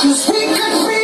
Cause we could be